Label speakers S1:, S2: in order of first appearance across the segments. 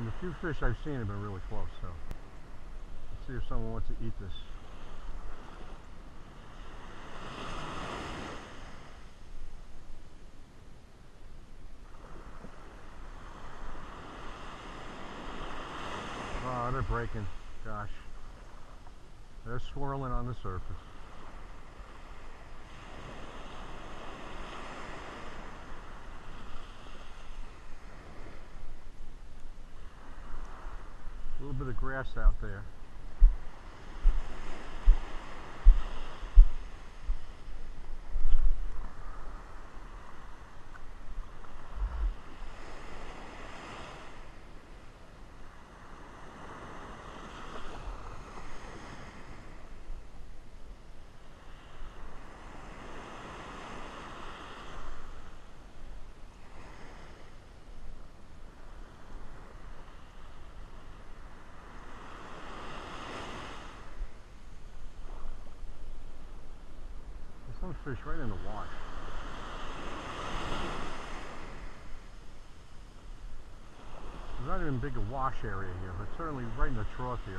S1: And the few fish I've seen have been really close, so let's see if someone wants to eat this. Oh, they're breaking. Gosh. They're swirling on the surface. A little bit of grass out there. Some fish right in the wash. There's not even big a wash area here, but certainly right in the trough here.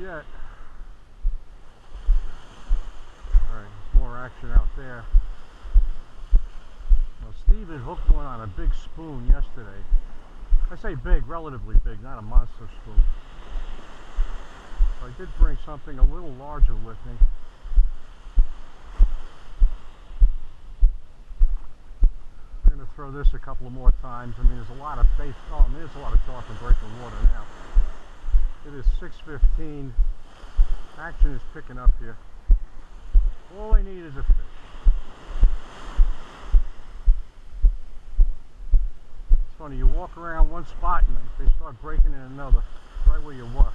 S1: Yet. Alright, more action out there. Well, Steve had hooked one on a big spoon yesterday. I say big, relatively big, not a monster spoon. So I did bring something a little larger with me. I'm going to throw this a couple of more times. I mean, there's a lot of bait. Oh, I mean, there's a lot of tarpon breaking water now. It is 6.15. Action is picking up here. All I need is a fish. It's funny, you walk around one spot and they, start breaking in another, right where you were.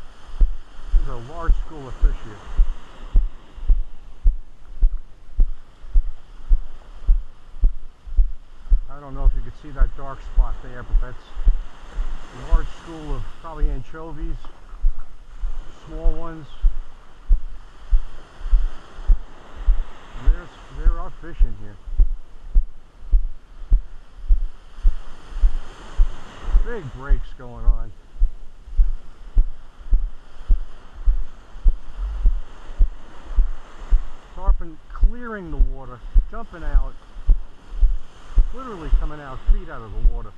S1: There's a large school of fish here. I don't know if you can see that dark spot there, but that's a large school of probably anchovies, small ones. There's there are fish in here. Big breaks going on. Tarpon clearing the water, jumping out, literally coming out feet out of the water.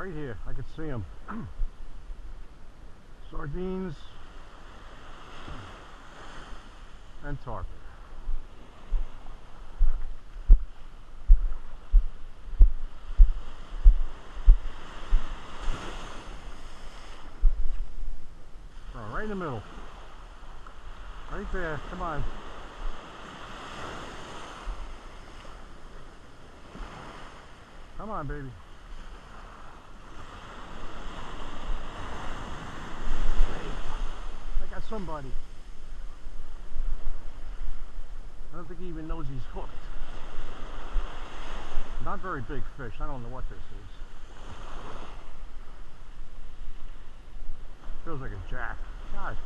S1: Right here. I can see them. Sardines and tarpon. Right in the middle. Right there. Come on. Come on, baby. I got somebody. I don't think he even knows he's hooked. Not very big fish. I don't know what this is. Feels like a jack. God.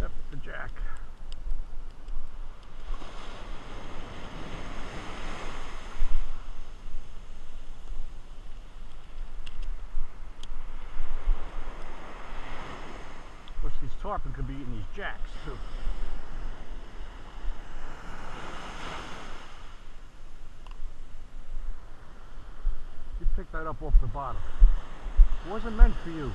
S1: Yep, the jack. These tarpon could be eating these jacks too. You picked that up off the bottom. It wasn't meant for you.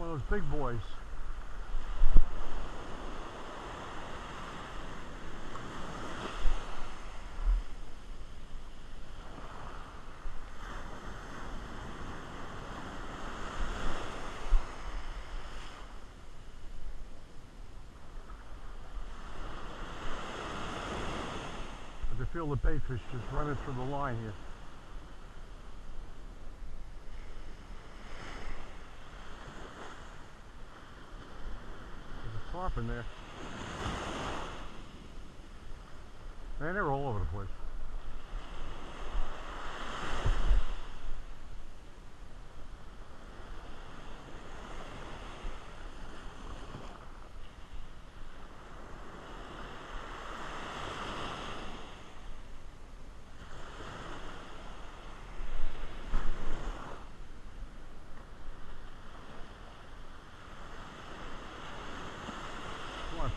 S1: One of those big boys. I can feel the baitfish just running through the line here. Tarpon there. Man, they're all over the place.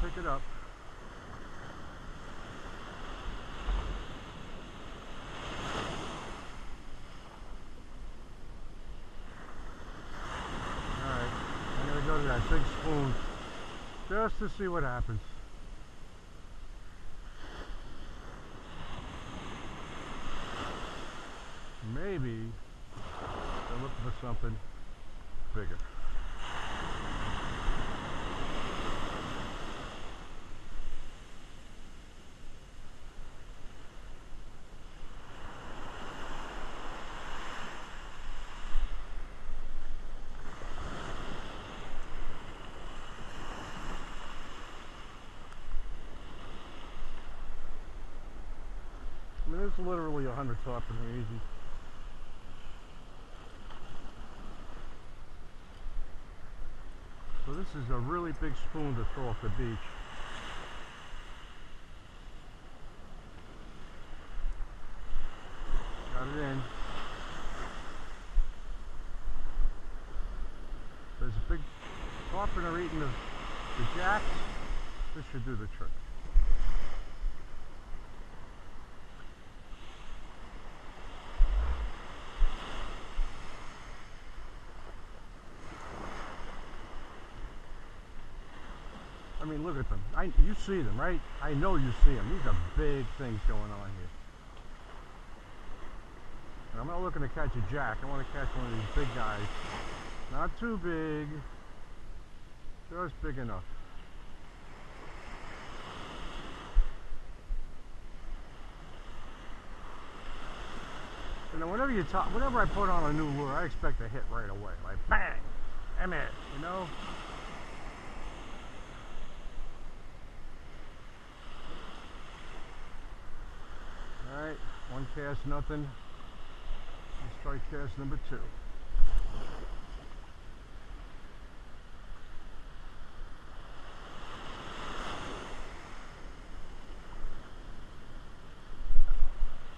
S1: Pick it up. Alright, I'm gonna go to that big spoon just to see what happens. Maybe they're looking for something bigger. I mean, there's literally a hundred tarpon here, easy. So this is a really big spoon to throw off the beach. Got it in. There's a big are eating the, the jacks. This should do the trick. I mean, look at them. I, you see them, right? I know you see them. These are big things going on here. And I'm not looking to catch a jack. I want to catch one of these big guys. Not too big. Just big enough. You know, whenever you talk, whenever I put on a new lure, I expect a hit right away. Like bang, it. You know. Right, one cast, nothing. Let's try cast number two.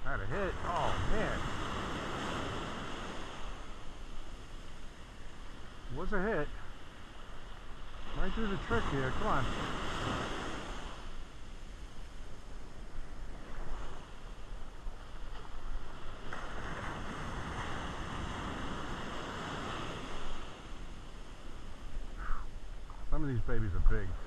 S1: Had a hit. Oh man. Was a hit. Might do the trick here. Come on. Of these babies are big.